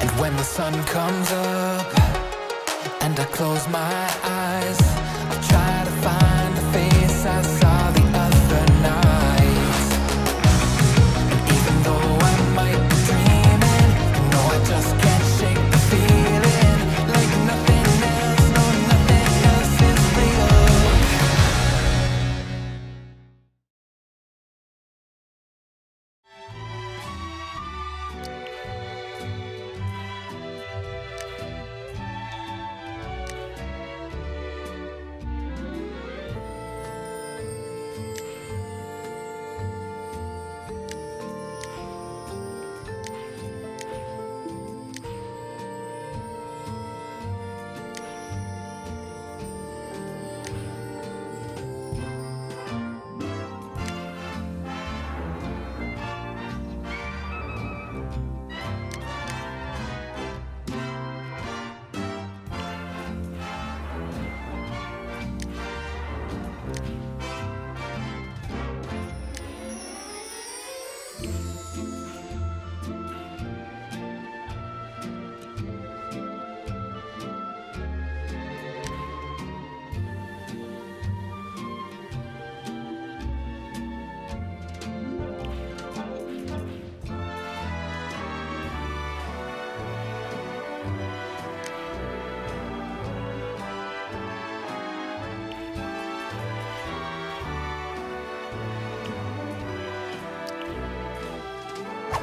And when the sun comes up and I close my eyes